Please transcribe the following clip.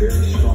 very strong.